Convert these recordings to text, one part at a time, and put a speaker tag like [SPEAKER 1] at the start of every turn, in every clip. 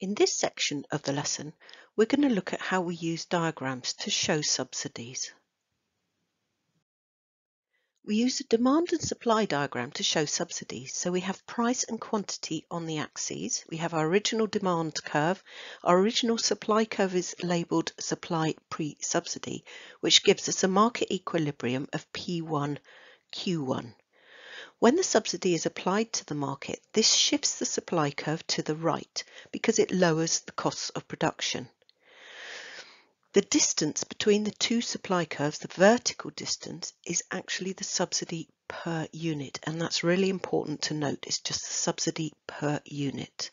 [SPEAKER 1] In this section of the lesson, we're going to look at how we use diagrams to show subsidies. We use a demand and supply diagram to show subsidies. So we have price and quantity on the axes. We have our original demand curve. Our original supply curve is labelled supply pre-subsidy, which gives us a market equilibrium of P1, Q1. When the subsidy is applied to the market, this shifts the supply curve to the right because it lowers the costs of production. The distance between the two supply curves, the vertical distance, is actually the subsidy per unit, and that's really important to note. It's just the subsidy per unit.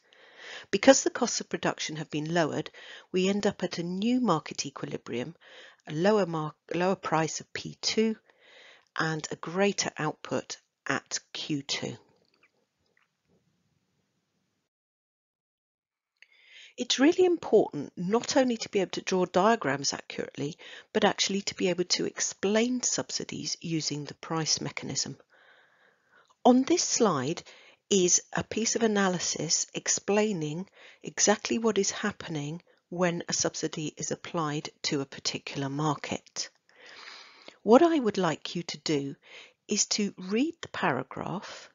[SPEAKER 1] Because the costs of production have been lowered, we end up at a new market equilibrium, a lower, mark, lower price of P2, and a greater output at Q2. It's really important not only to be able to draw diagrams accurately, but actually to be able to explain subsidies using the price mechanism. On this slide is a piece of analysis explaining exactly what is happening when a subsidy is applied to a particular market. What I would like you to do is to read the paragraph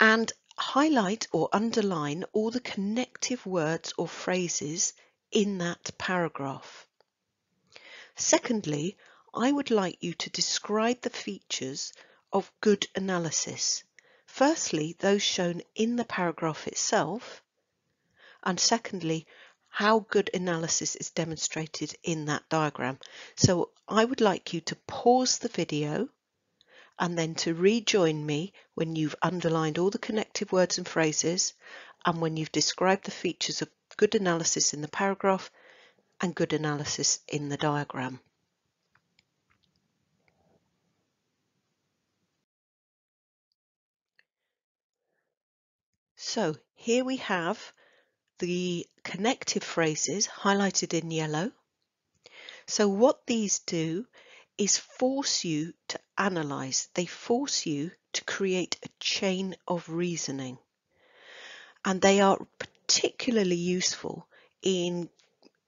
[SPEAKER 1] and highlight or underline all the connective words or phrases in that paragraph. Secondly, I would like you to describe the features of good analysis. Firstly, those shown in the paragraph itself, and secondly, how good analysis is demonstrated in that diagram. So I would like you to pause the video and then to rejoin me when you've underlined all the connective words and phrases and when you've described the features of good analysis in the paragraph and good analysis in the diagram. So here we have the connective phrases highlighted in yellow. So what these do is force you to analyze. They force you to create a chain of reasoning. And they are particularly useful in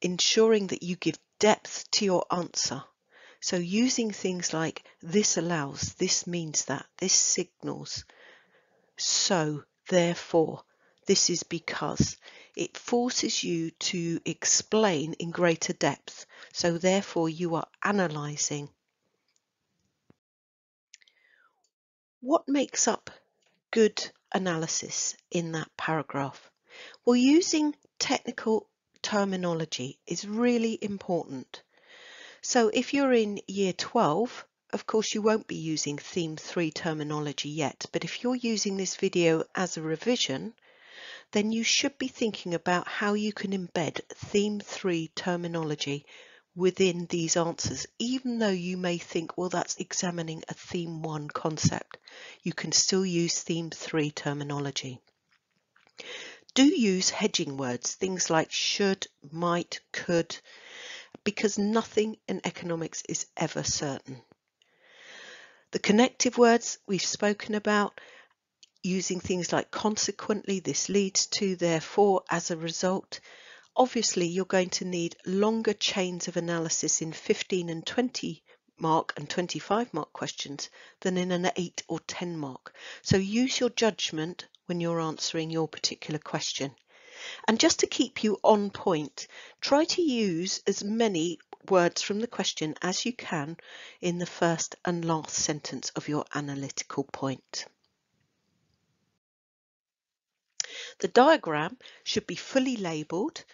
[SPEAKER 1] ensuring that you give depth to your answer. So using things like this allows, this means that, this signals, so, therefore, this is because. It forces you to explain in greater depth. So therefore you are analysing What makes up good analysis in that paragraph? Well, using technical terminology is really important. So if you're in year 12, of course you won't be using theme 3 terminology yet, but if you're using this video as a revision, then you should be thinking about how you can embed theme 3 terminology within these answers, even though you may think, well, that's examining a theme one concept, you can still use theme three terminology. Do use hedging words, things like should, might, could, because nothing in economics is ever certain. The connective words we've spoken about, using things like consequently, this leads to, therefore, as a result, Obviously, you're going to need longer chains of analysis in 15 and 20 mark and 25 mark questions than in an 8 or 10 mark. So use your judgment when you're answering your particular question. And just to keep you on point, try to use as many words from the question as you can in the first and last sentence of your analytical point. The diagram should be fully labelled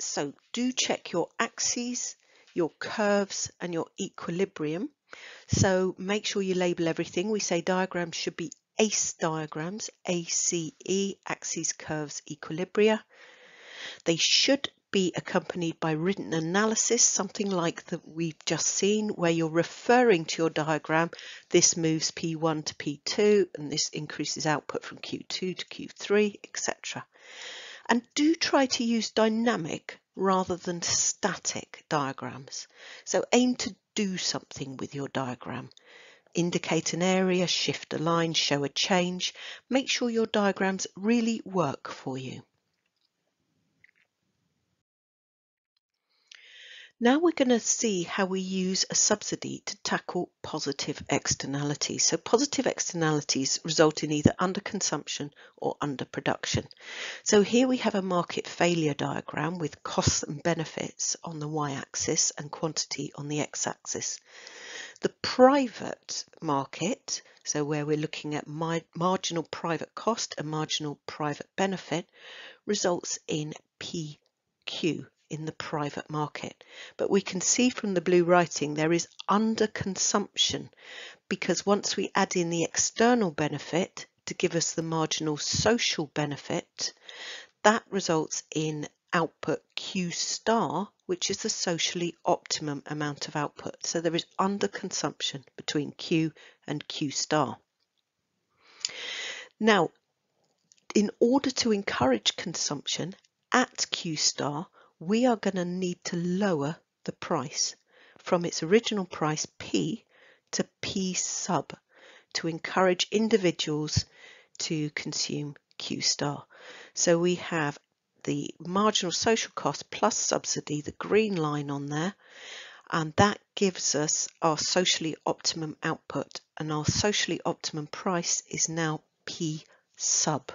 [SPEAKER 1] so do check your axes, your curves and your equilibrium. So make sure you label everything. We say diagrams should be ACE diagrams, ACE, axes, curves, equilibria. They should be accompanied by written analysis, something like that we've just seen, where you're referring to your diagram. This moves P1 to P2, and this increases output from Q2 to Q3, etc. And do try to use dynamic rather than static diagrams. So aim to do something with your diagram. Indicate an area, shift a line, show a change. Make sure your diagrams really work for you. Now we're going to see how we use a subsidy to tackle positive externalities. So positive externalities result in either underconsumption or underproduction. So here we have a market failure diagram with costs and benefits on the y-axis and quantity on the x-axis. The private market, so where we're looking at marginal private cost and marginal private benefit, results in PQ in the private market. But we can see from the blue writing there is underconsumption because once we add in the external benefit to give us the marginal social benefit, that results in output Q star, which is the socially optimum amount of output. So there is underconsumption between Q and Q star. Now, in order to encourage consumption at Q star, we are going to need to lower the price from its original price P to P sub to encourage individuals to consume Q star. So we have the marginal social cost plus subsidy, the green line on there, and that gives us our socially optimum output and our socially optimum price is now P sub.